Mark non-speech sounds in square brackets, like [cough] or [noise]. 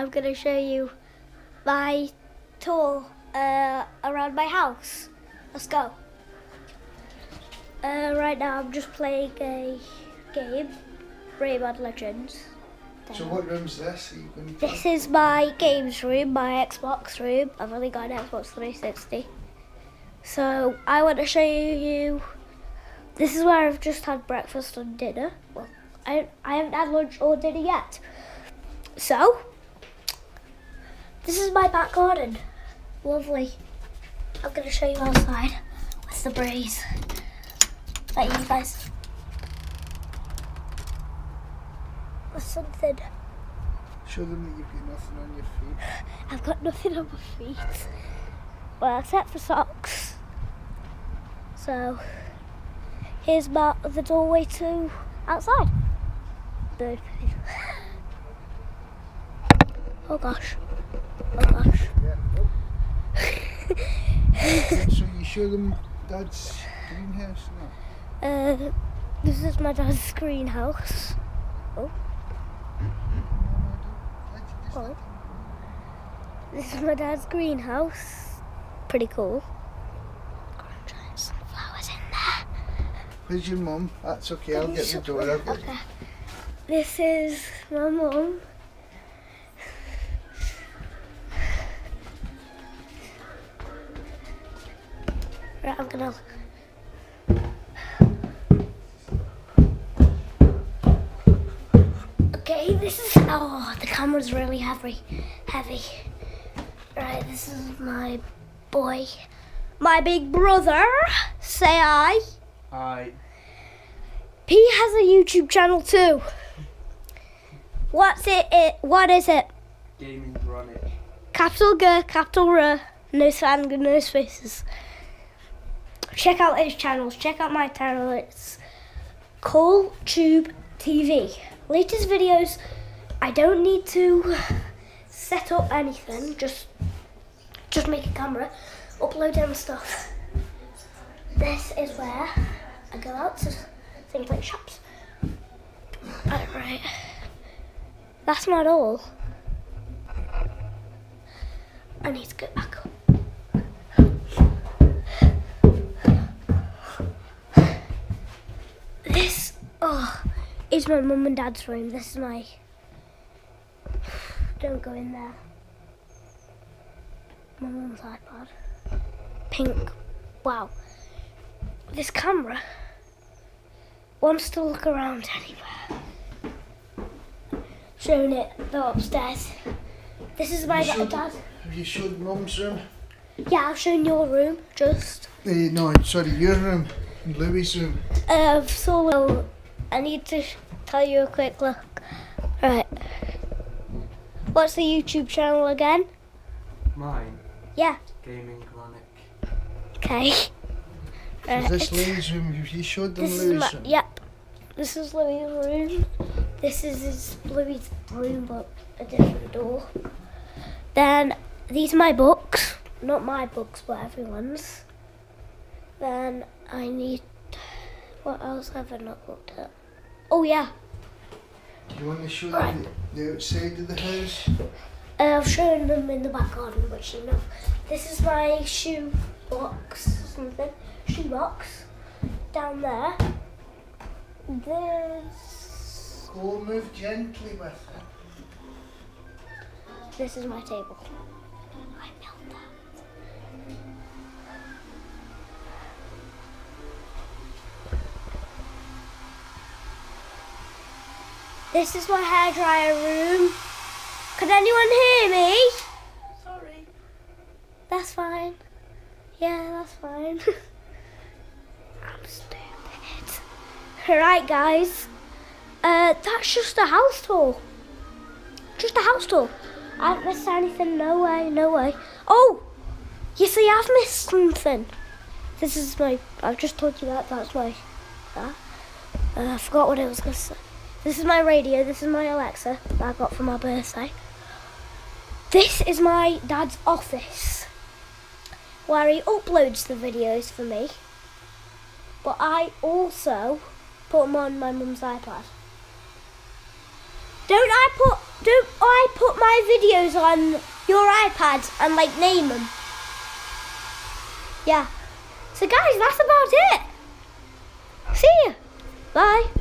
I'm going to show you my tour uh, around my house. Let's go. Uh, right now I'm just playing a game, Rayman Legends. So what room's this? Are you going to This is my games room, my Xbox room. I've only got an Xbox 360. So I want to show you. This is where I've just had breakfast and dinner. Well, I I haven't had lunch or dinner yet. So this is my back garden. Lovely. I'm gonna show you outside with the breeze. Let you guys. There's something. show them that you've got nothing on your feet? I've got nothing on my feet. Well, except for socks. So, here's my, the doorway to outside. [laughs] Oh gosh. Oh gosh. Yeah. so you show them Dad's greenhouse that? Uh, this is my dad's greenhouse. No, I don't. Dad, you just Oh. This is my dad's greenhouse. Pretty cool. Got giant sunflowers in there. Where's your mum? That's okay, I'll get the door. I'll get Okay. This is my mum. Right, I'm gonna. Okay, this is. Oh, the camera's really heavy. Heavy. Right, this is my boy. My big brother. Say I. Hi. He has a YouTube channel too. What's it? it what is it? Gaming Chronic. Capital G, capital R, no slang, no spaces. Check out his channels. Check out my channel. It's Cole Tube TV. Latest videos. I don't need to set up anything. Just, just make a camera, upload them stuff. This is where I go out to things like shops. Alright. That's not all. I need to get back is my mum and dad's room. This is my don't go in there. My mum's iPad. Pink. Wow. This camera wants to look around anywhere. Showing it the upstairs. This is my should- dad. Have you showed Mum's room? Yeah, I've shown your room. Just Uh, no, sorry, your room. And Louis' room. uh, so well, I need to tell you a quick look. Right. What's the YouTube channel again? Mine, Yeah. Gaming Chronic. Okay. Is Right. this Louis' room? You showed them This is Louis' my, room? yep. This is Louis' room. This is his Louis' room, but a different door. Then these are my books. Not my books, but everyone's. Then I need. What else have I not looked at? Oh yeah, Do you want to show Right. them the, the outside of the house? uh, I've shown them in the back garden, which you know. This is my shoe box, something shoe box down there. There's Go move gently with it. This is my table. This is my hairdryer room. Can anyone hear me? Sorry. That's fine. Yeah, that's fine. [laughs] I'm stupid. Alright, guys. Uh, that's just a house tour. Just a house tour. I haven't missed anything. No way, no way. Oh! You see, I've missed something. This is my. I've just told you that. That's my. That. Uh, I forgot what I was going to say. This is my radio. This is my Alexa that I got for my birthday. This is my dad's office where he uploads the videos for me. But I also put them on my mum's iPad. Don't I put don't I put my videos on your iPad and like name them? Yeah. So guys, that's about it. See you. Bye.